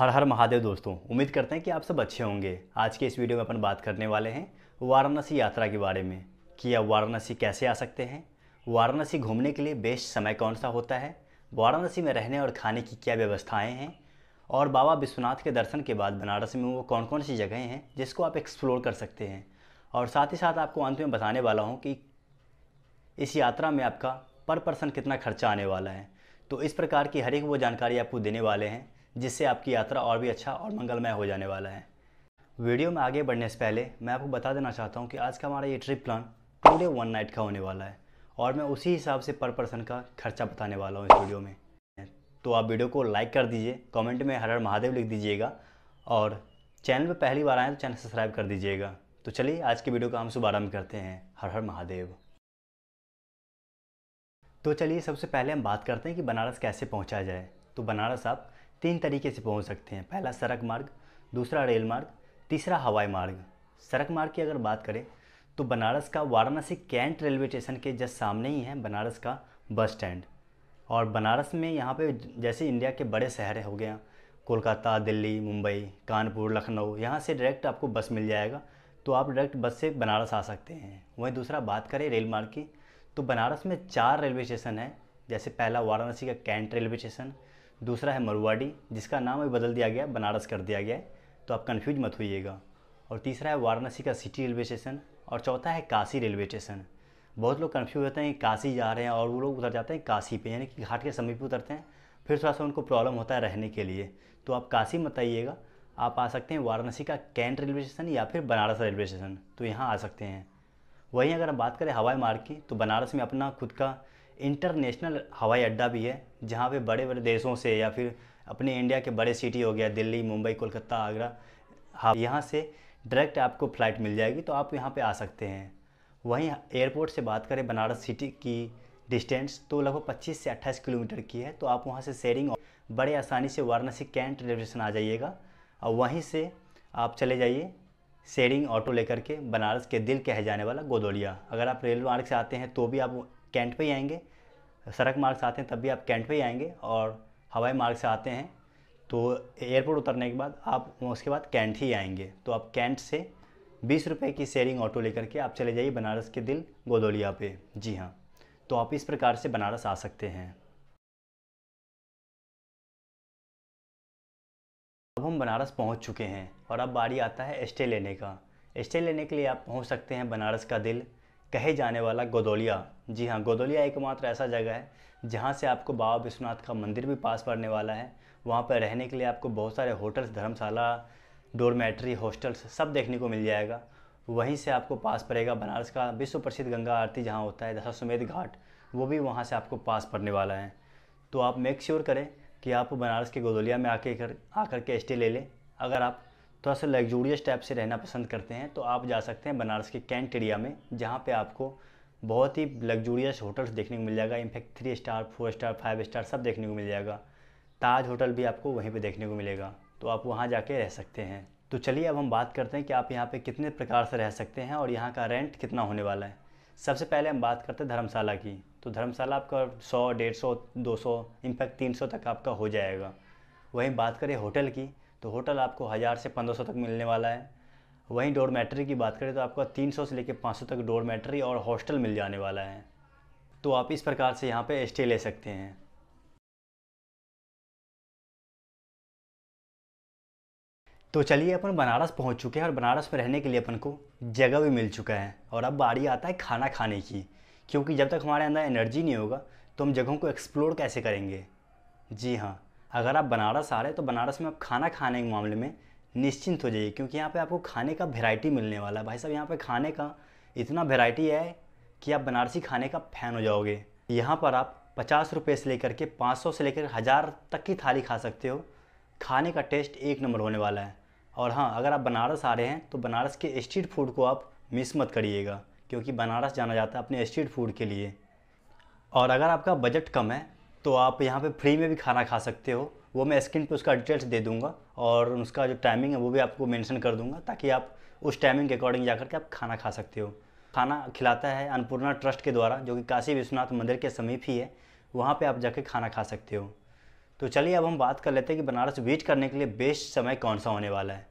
हर हर महादेव दोस्तों, उम्मीद करते हैं कि आप सब अच्छे होंगे। आज के इस वीडियो में अपन बात करने वाले हैं वाराणसी यात्रा के बारे में, कि आप वाराणसी कैसे आ सकते हैं? वाराणसी घूमने के लिए बेस्ट समय कौन सा होता है? वाराणसी में रहने और खाने की क्या व्यवस्थाएँ हैं? और बाबा विश्वनाथ के दर्शन के बाद बनारस में वो कौन कौन सी जगहें हैं, जिसको आप एक्सप्लोर कर सकते हैं? और साथ ही साथ आपको अंत में बताने वाला हूँ कि इस यात्रा में आपका पर पर्सन कितना खर्चा आने वाला है। तो इस प्रकार की हर एक वो जानकारी आपको देने वाले हैं। जिससे आपकी यात्रा और भी अच्छा और मंगलमय हो जाने वाला है। वीडियो में आगे बढ़ने से पहले मैं आपको बता देना चाहता हूँ कि आज का हमारा ये trip plan two day one night का होने वाला है और मैं उसी हिसाब से पर पर्सन का खर्चा बताने वाला हूँ इस वीडियो में। तो आप वीडियो को लाइक कर दीजिए कमेंट में हर हर महादेव लिख दीजिएगा और चैनल पर पहली बार आए तो चैनल सब्सक्राइब कर दीजिएगा। तो चलिए आज की वीडियो का हम शुभारंभ करते हैं। हर हर महादेव। तो चलिए सबसे पहले हम बात करते हैं कि बनारस कैसे पहुँचा जाए। तो बनारस आप तीन तरीके से पहुँच सकते हैं। पहला सड़क मार्ग, दूसरा रेल मार्ग, तीसरा हवाई मार्ग। सड़क मार्ग की अगर बात करें तो बनारस का वाराणसी कैंट रेलवे स्टेशन के जस्ट सामने ही है, बनारस का बस स्टैंड। और बनारस में यहाँ पे जैसे इंडिया के बड़े शहर हो गया कोलकाता, दिल्ली, मुंबई, कानपुर, लखनऊ, यहाँ से डायरेक्ट आपको बस मिल जाएगा। तो आप डायरेक्ट बस से बनारस आ सकते हैं। वहीं दूसरा बात करें रेल मार्ग की तो बनारस में चार रेलवे स्टेशन है। जैसे पहला वाराणसी का कैंट रेलवे स्टेशन दूसरा है मरुवाड़ी जिसका नाम भी बदल दिया गया, बनारस कर दिया गया है तो आप कन्फ्यूज़ मत होइएगा। और तीसरा है वाराणसी का सिटी रेलवे स्टेशन और चौथा है काशी रेलवे स्टेशन बहुत लोग कन्फ्यूज़ होते हैं, काशी जा रहे हैं और वो लोग उतर जाते हैं काशी पे, यानी कि घाट के समीप उतरते हैं। फिर थोड़ा सा उनको प्रॉब्लम होता है रहने के लिए। तो आप काशी मत आइएगा, आप आ सकते हैं वाराणसी का कैंट रेलवे स्टेशन या फिर बनारस रेलवे स्टेशन तो यहाँ आ सकते हैं। वहीं अगर हम बात करें हवाई मार्ग की तो बनारस में अपना खुद का इंटरनेशनल हवाई अड्डा भी है, जहाँ पे बड़े बड़े देशों से या फिर अपने इंडिया के बड़े सिटी हो गया, दिल्ली, मुंबई, कोलकाता, आगरा हाँ यहाँ से डायरेक्ट आपको फ़्लाइट मिल जाएगी तो आप यहाँ पे आ सकते हैं। वहीं एयरपोर्ट से बात करें, बनारस सिटी की डिस्टेंस तो लगभग 25 से 28 किलोमीटर की है तो आप वहाँ से शेयरिंग बड़े आसानी से वाराणसी कैंट रेलवे स्टेशन आ जाइएगा, और वहीं से आप चले जाइए शेयरिंग ऑटो लेकर के बनारस के दिल कहे जाने वाला गोदौलिया। अगर आप रेल मार्ग से आते हैं तो भी आप कैंट पे ही आएँगे। सड़क मार्ग से आते हैं, तब भी आप कैंट पे ही आएँगे और हवाई मार्ग से आते हैं। तो एयरपोर्ट उतरने के बाद आप, उसके बाद कैंट ही आएँगे। तो आप कैंट से बीस रुपये की शेयरिंग ऑटो लेकर के आप चले जाइए बनारस के दिल गोदौलिया पे। जी हाँ तो आप इस प्रकार से बनारस आ सकते हैं। अब हम बनारस पहुँच चुके हैं और अब बारी आता है स्टे लेने का। स्टे लेने के लिए आप पहुँच सकते हैं बनारस का दिल कहे जाने वाला गोदौलिया। जी हाँ गोदौलिया एकमात्र ऐसा जगह है, जहाँ से आपको बाबा विश्वनाथ का मंदिर भी पास पड़ने वाला है। वहाँ पर रहने के लिए आपको बहुत सारे होटल्स, धर्मशाला, डोरमेट्री, हॉस्टल्स सब देखने को मिल जाएगा। वहीं से आपको पास पड़ेगा बनारस का विश्व प्रसिद्ध गंगा आरती, जहाँ होता है दशाश्वमेध घाट। वो भी वहाँ से आपको पास पड़ने वाला है। तो आप मेक श्योर करें कि आप बनारस के गोदौलिया में आके कर, आकर के स्टे ले लें। अगर आप थोड़ा सा लग्जूरियस टाइप से रहना पसंद करते हैं तो आप जा सकते हैं बनारस के कैंट एरिया में, जहाँ पे आपको बहुत ही लग्जूरियस होटल्स देखने को मिल जाएगा। In fact three star four star five star सब देखने को मिल जाएगा। ताज होटल भी आपको वहीं पे देखने को मिलेगा तो आप वहाँ जाके रह सकते हैं। तो चलिए अब हम बात करते हैं कि आप यहाँ पे कितने प्रकार से रह सकते हैं और यहाँ का रेंट कितना होने वाला है। सबसे पहले हम बात करते हैं धर्मशाला की। तो धर्मशाला आपका सौ, डेढ़ सौ, दो सौ इनफैक्ट तीन सौ तक आपका हो जाएगा। वहीं बात करें होटल की तो होटल आपको हज़ार से पंद्रह सौ तक मिलने वाला है। वहीं डोर डोरमेट्री की बात करें तो आपका तीन सौ से लेकर पाँच सौ तक डोर डोरमेट्री और हॉस्टल मिल जाने वाला है। तो आप इस प्रकार से यहाँ पे स्टे ले सकते हैं। तो चलिए अपन बनारस पहुँच चुके हैं और बनारस में रहने के लिए अपन को जगह भी मिल चुका है और अब बारी आता है खाना खाने की, क्योंकि जब तक हमारे अंदर एनर्जी नहीं होगा तो हम जगहों को एक्सप्लोर कैसे करेंगे? जी हाँ। अगर आप बनारस आ रहे हैं तो बनारस में आप खाना खाने के मामले में निश्चिंत हो जाइए, क्योंकि यहाँ पे आपको खाने का वेराइटी मिलने वाला है। भाई साहब, यहाँ पे खाने का इतना वेराइटी है कि आप बनारसी खाने का फ़ैन हो जाओगे। यहाँ पर आप पचास रुपये से लेकर के पाँच सौ से लेकर हज़ार तक की थाली खा सकते हो। खाने का टेस्ट एक नंबर होने वाला है। और हाँ अगर आप बनारस आ रहे हैं तो बनारस के स्ट्रीट फ़ूड को आप मिस मत करिएगा, क्योंकि बनारस जाना जाता है अपने स्ट्रीट फ़ूड के लिए। और अगर आपका बजट कम है तो आप यहाँ पे फ्री में भी खाना खा सकते हो। वो मैं स्क्रीन पे उसका डिटेल्स दे दूँगा और उसका जो टाइमिंग है वो भी आपको मेंशन कर दूँगा ताकि आप उस टाइमिंग के अकॉर्डिंग जा के आप खाना खा सकते हो। खाना खिलाता है अन्नपूर्णा ट्रस्ट के द्वारा, जो कि काशी विश्वनाथ मंदिर के समीप ही है। वहाँ पर आप जाके खाना खा सकते हो। तो चलिए अब हम बात कर लेते हैं कि बनारस विज़िट करने के लिए बेस्ट समय कौन सा होने वाला है।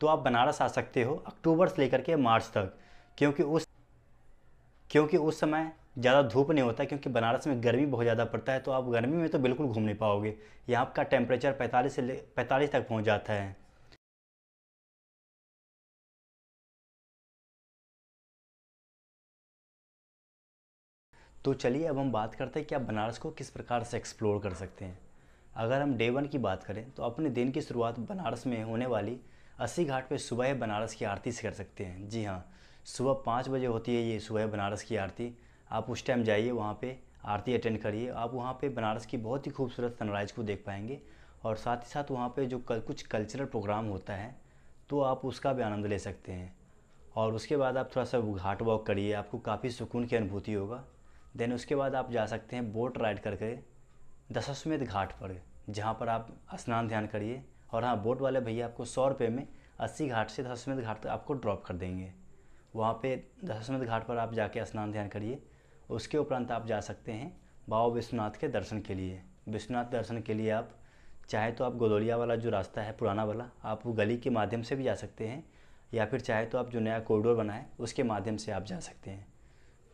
तो आप बनारस आ सकते हो अक्टूबर से लेकर के मार्च तक, क्योंकि उस क्योंकि उस समय ज़्यादा धूप नहीं होता क्योंकि बनारस में गर्मी बहुत ज़्यादा पड़ता है तो आप गर्मी में तो बिल्कुल घूम नहीं पाओगे। यहाँ का टेम्परेचर पैंतालीस से पैंतालीस तक पहुँच जाता है। तो चलिए अब हम बात करते हैं कि आप बनारस को किस प्रकार से एक्सप्लोर कर सकते हैं। अगर हम डे वन की बात करें तो अपने दिन की शुरुआत बनारस में होने वाली अस्सी घाट पे सुबह बनारस की आरती से कर सकते हैं। जी हाँ सुबह पाँच बजे होती है ये सुबह बनारस की आरती। आप उस टाइम जाइए, वहाँ पे आरती अटेंड करिए। आप वहाँ पे बनारस की बहुत ही खूबसूरत सनराइज़ को देख पाएँगे और साथ ही साथ वहाँ पे जो कल, कुछ कल्चरल प्रोग्राम होता है तो आप उसका भी आनंद ले सकते हैं। और उसके बाद आप थोड़ा सा घाट वॉक करिए, आपको काफ़ी सुकून की अनुभूति होगा। देन उसके बाद आप जा सकते हैं बोट राइड करके दशाश्वमेध घाट पर, जहाँ पर आप स्नान ध्यान करिए। और हाँ बोट वाले भैया आपको सौ रुपये में अस्सी घाट से दशाश्वमेध घाट तक आपको ड्रॉप कर देंगे। वहाँ पे दशाश्वमेध घाट पर आप जाके स्नान ध्यान करिए। उसके उपरांत आप जा सकते हैं बाबा विश्वनाथ के दर्शन के लिए। विश्वनाथ दर्शन के लिए आप चाहे तो आप गोदौलिया वाला जो रास्ता है, पुराना वाला, आप वो गली के माध्यम से भी जा सकते हैं, या फिर चाहे तो आप जो नया कॉरिडोर बना है, उसके माध्यम से आप जा सकते हैं।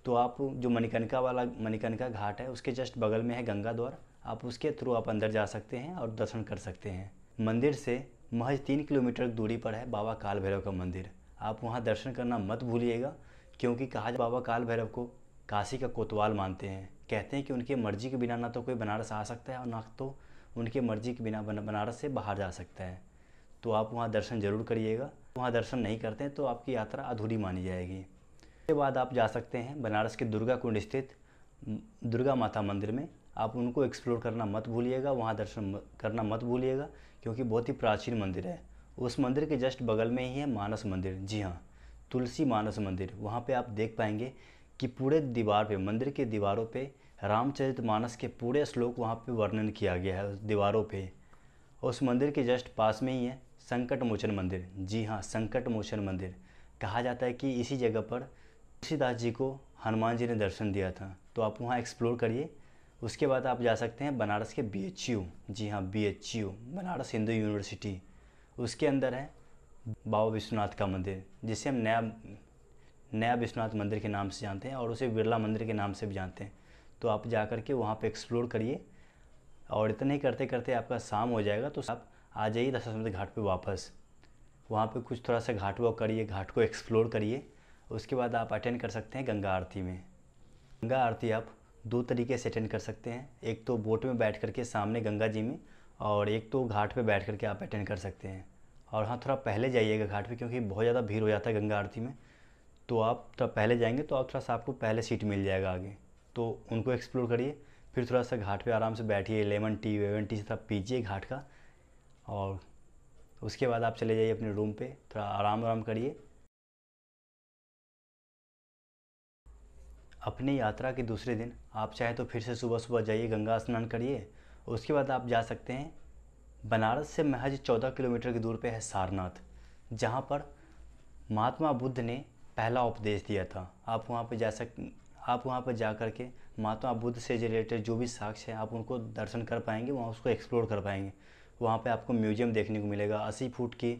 तो आप जो मणिकर्णिका वाला, मणिकर्णिका घाट है, उसके जस्ट बगल में है गंगा द्वार, आप उसके थ्रू आप अंदर जा सकते हैं और दर्शन कर सकते हैं। मंदिर से महज तीन किलोमीटर दूरी पर है बाबा काल भैरव का मंदिर। आप वहाँ दर्शन करना मत भूलिएगा, क्योंकि कहा बाबा काल भैरव को काशी का कोतवाल मानते हैं। कहते हैं कि उनके मर्ज़ी के बिना ना तो कोई बनारस आ सकता है और ना तो उनके मर्ज़ी के बिना बनारस से बाहर जा सकता है। तो आप वहाँ दर्शन ज़रूर करिएगा। वहाँ दर्शन नहीं करते हैं तो आपकी यात्रा अधूरी मानी जाएगी। उसके बाद आप जा सकते हैं बनारस के दुर्गा कुंड स्थित दुर्गा माता मंदिर में। आप उनको एक्सप्लोर करना मत भूलिएगा, वहाँ दर्शन करना मत भूलिएगा, क्योंकि बहुत ही प्राचीन मंदिर है। उस मंदिर के जस्ट बगल में ही है मानस मंदिर। जी हाँ तुलसी मानस मंदिर। वहाँ पे आप देख पाएँगे कि पूरे दीवार पे, मंदिर के दीवारों पे, रामचरित मानस के पूरे श्लोक वहाँ पे वर्णन किया गया है उस दीवारों पे। उस मंदिर के जस्ट पास में ही है संकट मोचन मंदिर। जी हाँ संकट मोचन मंदिर। कहा जाता है कि इसी जगह पर तुलसीदास जी को हनुमान जी ने दर्शन दिया था। तो आप वहाँ एक्सप्लोर करिए। उसके बाद आप जा सकते हैं बनारस के बी जी हाँ बी बनारस हिंदू यूनिवर्सिटी। उसके अंदर है बाबा विश्वनाथ का मंदिर, जिसे हम नया नया विश्वनाथ मंदिर के नाम से जानते हैं और उसे बिरला मंदिर के नाम से भी जानते हैं। तो आप जा कर के वहाँ पे एक्सप्लोर करिए और इतना ही करते करते आपका शाम हो जाएगा तो आप आ जाइए दशाश्वमेध घाट पे वापस। वहाँ पे कुछ थोड़ा सा घाट वॉक करिए, घाट को एक्सप्लोर करिए। उसके बाद आप अटेंड कर सकते हैं गंगा आरती में। गंगा आरती आप दो तरीके से अटेंड कर सकते हैं। एक तो बोट में बैठ करके सामने गंगा जी में और एक तो घाट पे बैठ करके आप अटेंड कर सकते हैं। और हाँ थोड़ा पहले जाइएगा घाट पे क्योंकि बहुत ज़्यादा भीड़ हो जाता है गंगा आरती में। तो आप थोड़ा पहले जाएँगे तो आप थोड़ा सा आपको पहले सीट मिल जाएगा आगे। तो उनको एक्सप्लोर करिए, फिर थोड़ा सा घाट पे आराम से बैठिए लेमन टी वेवन टी से थोड़ा पीजिए घाट का और उसके बाद आप चले जाइए अपने रूम पे, थोड़ा आराम आराम करिए। अपनी यात्रा के दूसरे दिन आप चाहे तो फिर से सुबह सुबह जाइए, गंगा स्नान करिए, उसके बाद आप जा सकते हैं, बनारस से महज चौदह किलोमीटर की दूर पे है सारनाथ, जहाँ पर महात्मा बुद्ध ने पहला उपदेश दिया था। आप वहाँ पर जा सक, आप वहाँ पर जा कर के महात्मा बुद्ध से रिलेटेड जो भी साक्ष्य हैं, आप उनको दर्शन कर पाएँगे, वहाँ उसको एक्सप्लोर कर पाएँगे। वहाँ पे आपको म्यूज़ियम देखने को मिलेगा, अस्सी फुट की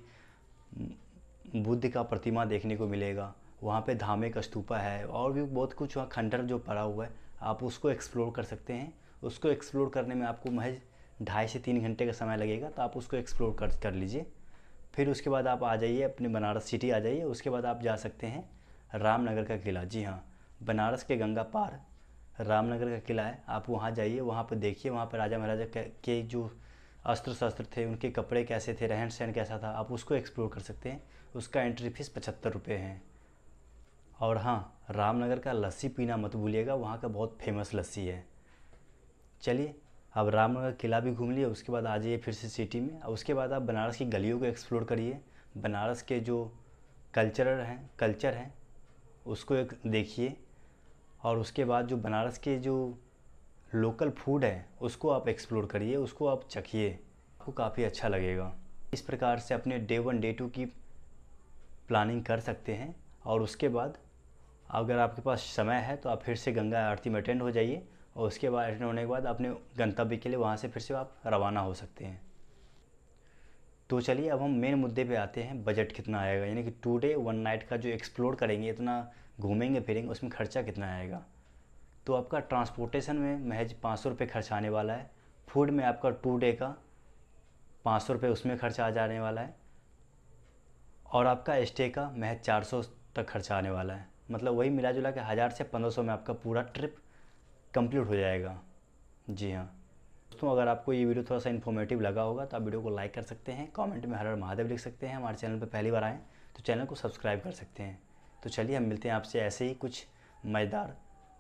बुद्ध का प्रतिमा देखने को मिलेगा। वहाँ पे धामे का स्तूपा है और भी बहुत कुछ वहाँ खंडर जो पड़ा हुआ है, आप उसको एक्सप्लोर कर सकते हैं। उसको एक्सप्लोर करने में आपको महज ढाई से तीन घंटे का समय लगेगा तो आप उसको एक्सप्लोर कर कर लीजिए। फिर उसके बाद आप आ जाइए, अपने बनारस सिटी आ जाइए, उसके बाद आप जा सकते हैं रामनगर का किला। जी हाँ बनारस के गंगा पार रामनगर का किला है। आप वहाँ जाइए, वहाँ पर देखिए, वहाँ पर राजा महाराजा के जो अस्त्र शस्त्र थे, उनके कपड़े कैसे थे, रहन सहन कैसा था, आप उसको एक्सप्लोर कर सकते हैं। उसका एंट्री फ़ीस पचहत्तर रुपये है। और हाँ रामनगर का लस्सी पीना मत भूलिएगा, वहाँ का बहुत फ़ेमस लस्सी है। चलिए अब रामनगर किला भी घूम लिए उसके बाद आ जाइए फिर से सिटी में। उसके बाद आप बनारस की गलियों को एक्सप्लोर करिए। बनारस के जो कल्चर हैं कल्चर हैं, उसको एक देखिए। और उसके बाद जो बनारस के जो लोकल फ़ूड है, उसको आप एक्सप्लोर करिए, उसको आप चखिए। आपको काफ़ी अच्छा लगेगा। इस प्रकार से अपने डे वन डे टू की प्लानिंग कर सकते हैं। और उसके बाद अगर आपके पास समय है तो आप फिर से गंगा आरती में अटेंड हो जाइए। और उसके बाद अटेंड होने के बाद अपने गंतव्य के लिए वहाँ से फिर से आप रवाना हो सकते हैं। तो चलिए अब हम मेन मुद्दे पे आते हैं बजट कितना आएगा? यानी कि टू डे वन नाइट का जो एक्सप्लोर करेंगे, इतना घूमेंगे, फिरेंगे, उसमें खर्चा कितना आएगा? तो आपका ट्रांसपोर्टेशन में महज पाँच सौ रुपये खर्च आने वाला है। फ़ूड में आपका टू डे का पाँच सौ रुपये उसमें खर्चा आ जाने वाला है। और आपका स्टे का महज चार सौ तक खर्चा आने वाला है। मतलब वही मिला जुला के हज़ार से पंद्रह सौ में आपका पूरा ट्रिप कंप्लीट हो जाएगा। जी हाँ। दोस्तों अगर आपको ये वीडियो थोड़ा सा इन्फॉर्मेटिव लगा होगा तो आप वीडियो को लाइक कर सकते हैं कमेंट में हर हर महादेव लिख सकते हैं, हमारे चैनल पर पहली बार आएँ तो चैनल को सब्सक्राइब कर सकते हैं। तो चलिए, हम मिलते हैं आपसे ऐसे ही कुछ मज़ेदार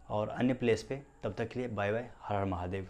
और अन्य प्लेस पे। तब तक के लिए बाय बाय हर हर महादेव।